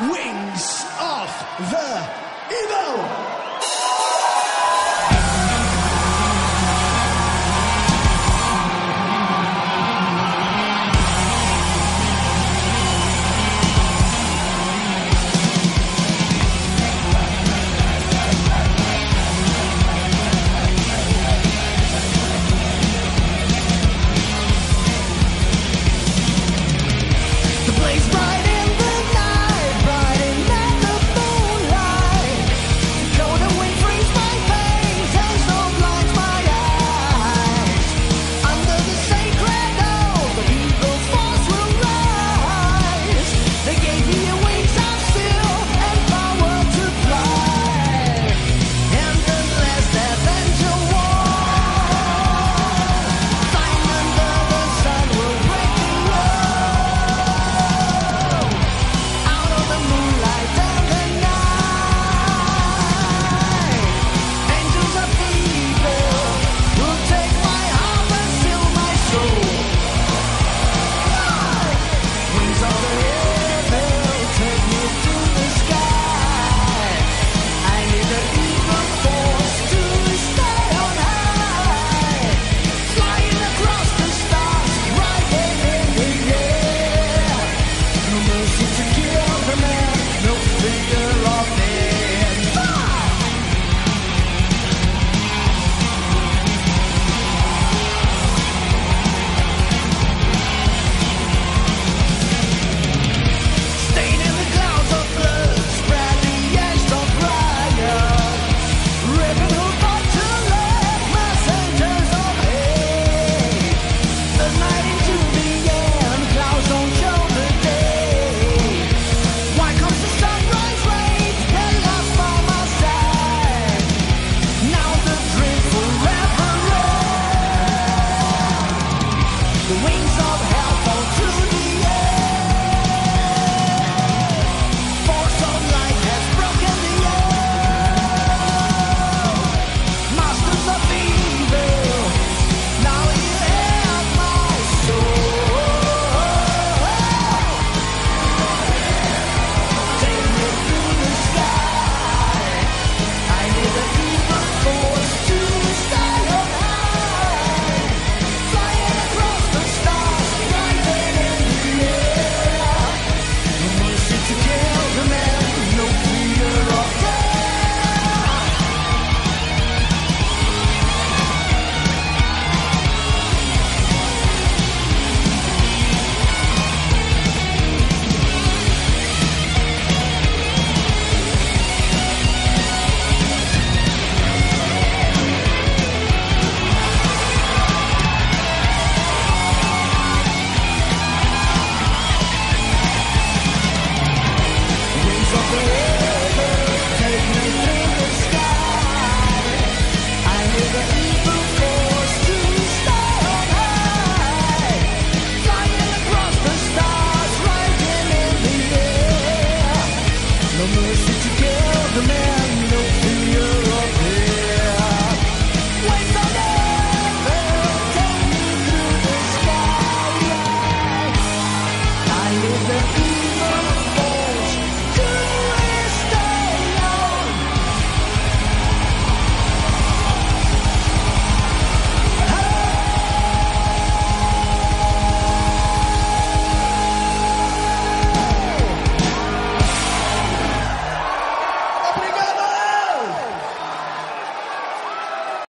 Wings of the Evil. The wings of